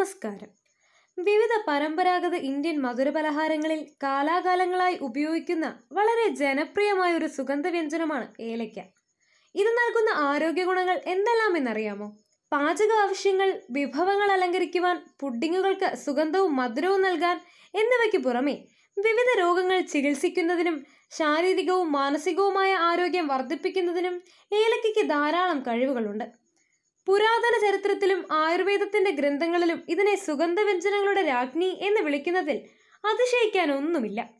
നമസ്കാരം. വിവിധ പരമ്പരാഗത ഇന്ത്യൻ മധുരപലഹാരങ്ങളിൽ കാലാകാലങ്ങളായി ഉപയോഗിക്കുന്ന വളരെ ജനപ്രിയമായ ഒരു സുഗന്ധ വ്യഞ്ജനമാണ് ഏലയ്ക്ക. ഇത് നൽകുന്ന ആരോഗ്യ ഗുണങ്ങൾ എന്തെല്ലാം എന്നറിയാമോ പാചക ആവശ്യങ്ങൾ വിഭവങ്ങൾ അലങ്കരിക്കുവാൻ പുഡിങ്ങുകൾക്ക് സുഗന്ധവും മധുരവും നൽകാൻ എന്നിവയ്ക്ക് പുറമെ വിവിധ രോഗങ്ങൾ ചികിത്സിക്കുന്നതിനും ശാരീരികവും മാനസികവുമായ ആരോഗ്യം വർദ്ധിപ്പിക്കുന്നതിനും ഏലക്കയ്ക്ക് ധാരാളം കഴിവുകളുണ്ട്. പുരാതന ചരിത്രത്തിലും ആയുർവേദത്തിന്റെ ഗ്രന്ഥങ്ങളിലും ഇതിനെ സുഗന്ധവ്യഞ്ജനങ്ങളുടെ രാജ്ഞി എന്ന് വിളിക്കുന്നതിൽ അതിശയിക്കാനൊന്നുമില്ല.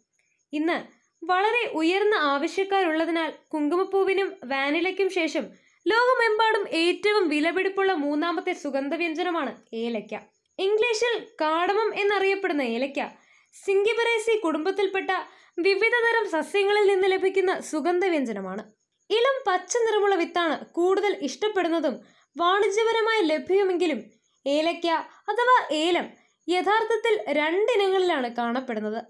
ഇന്ന് വളരെ ഉയർന്ന ആവശ്യക്കാരുള്ളതിനാൽ കുങ്കുമപ്പൂവിനും വാനിലയ്ക്കും ശേഷം ലോകമെമ്പാടും ഏറ്റവും വിലപിടിപ്പുള്ള മൂന്നാമത്തെ സുഗന്ധവ്യഞ്ജനമാണ് ഏലയ്ക്ക. ഇംഗ്ലീഷിൽ കാടമം എന്നറിയപ്പെടുന്ന ഏലയ്ക്ക സിംഗിബറേസി കുടുംബത്തിൽപ്പെട്ട വിവിധതരം സസ്യങ്ങളിൽ നിന്ന് ലഭിക്കുന്ന സുഗന്ധവ്യഞ്ജനമാണ്. ഇളം പച്ച നിറമുള്ള വിത്താണ് കൂടുതൽ ഇഷ്ടപ്പെടുന്നതും വാണിജ്യപരമായി ലഭ്യമെങ്കിലും ഏലയ്ക്ക അഥവാ ഏലം യഥാർത്ഥത്തിൽ രണ്ടിനങ്ങളിലാണ് കാണപ്പെടുന്നത്.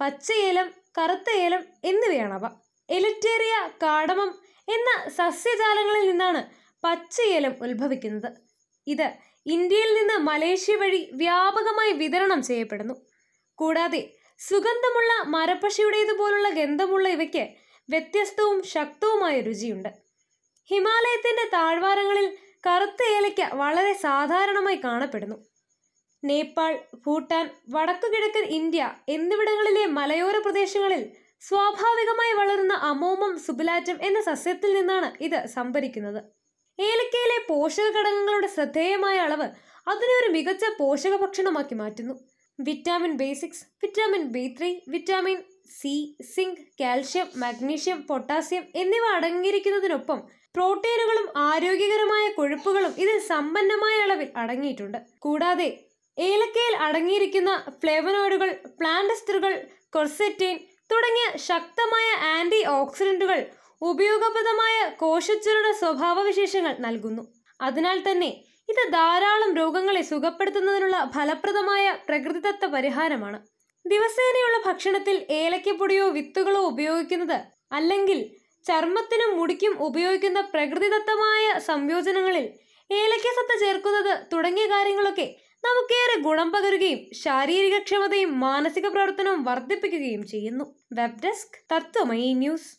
പച്ച ഏലം കറുത്ത ഏലം എന്നിവയാണവ. എലിറ്റേറിയ കാടമം എന്ന സസ്യജാലങ്ങളിൽ നിന്നാണ് പച്ച ഏലം ഉത്ഭവിക്കുന്നത്. ഇത് ഇന്ത്യയിൽ നിന്ന് മലേഷ്യ വഴി വ്യാപകമായി വിതരണം ചെയ്യപ്പെടുന്നു. കൂടാതെ സുഗന്ധമുള്ള മരപ്പശിയുടേതുപോലുള്ള ഗന്ധമുള്ള ഇവയ്ക്ക് വ്യത്യസ്തവും ശക്തവുമായ രുചിയുണ്ട്. ഹിമാലയത്തിന്റെ താഴ്വാരങ്ങളിൽ കറുത്ത ഏലയ്ക്ക വളരെ സാധാരണമായി കാണപ്പെടുന്നു. നേപ്പാൾ ഭൂട്ടാൻ വടക്കുകിഴക്കൻ ഇന്ത്യ എന്നിവിടങ്ങളിലെ മലയോര പ്രദേശങ്ങളിൽ സ്വാഭാവികമായി വളരുന്ന അമോമം സുബിലാറ്റം എന്ന സസ്യത്തിൽ നിന്നാണ് ഇത് സംഭരിക്കുന്നത്. ഏലക്കയിലെ പോഷക ഘടകങ്ങളുടെ ശ്രദ്ധേയമായ അളവ് അതിനെ ഒരു മികച്ച പോഷക ഭക്ഷണമാക്കി മാറ്റുന്നു. Vitamin B six vitamin B three vitamin C zinc calcium magnesium potassium എന്നിവ അടങ്ങിയിരിക്കുന്നതിനൊപ്പം പ്രോട്ടീനുകളും ആരോഗ്യകരമായ കൊഴുപ്പുകളും ഇതിൽ സമ്പന്നമായ അളവിൽ അടങ്ങിയിട്ടുണ്ട്. കൂടാതെ ഏലക്കയിൽ അടങ്ങിയിരിക്കുന്ന ഫ്ലേവനോയിഡുകൾ പ്ലാന്റസ്റ്ററുകൾ കൊർസെറ്റൈൻ തുടങ്ങിയ ശക്തമായ ആന്റി ഓക്സിഡന്റുകൾ ഉപയോഗപ്രദമായ കോശച്ചുരുടെ സ്വഭാവവിശേഷങ്ങൾ നൽകുന്നു. അതിനാൽ തന്നെ ഇത് ധാരാളം രോഗങ്ങളെ സുഖപ്പെടുത്തുന്നതിനുള്ള ഫലപ്രദമായ പ്രകൃതിദത്ത പരിഹാരമാണ്. ദിവസേനയുള്ള ഭക്ഷണത്തിൽ ഏലക്കപ്പൊടിയോ വിത്തുകളോ ഉപയോഗിക്കുന്നത് അല്ലെങ്കിൽ ചർമ്മത്തിനും മുടിക്കും ഉപയോഗിക്കുന്ന പ്രകൃതിദത്തമായ സംയോജനങ്ങളിൽ ഏലക്ക സത്ത ചേർക്കുന്നത് തുടങ്ങിയ കാര്യങ്ങളൊക്കെ നമുക്കേറെ ഗുണം പകരുകയും ശാരീരികക്ഷമതയും മാനസിക പ്രവർത്തനവും വർദ്ധിപ്പിക്കുകയും ചെയ്യുന്നു. Web desk Tatwamayi news.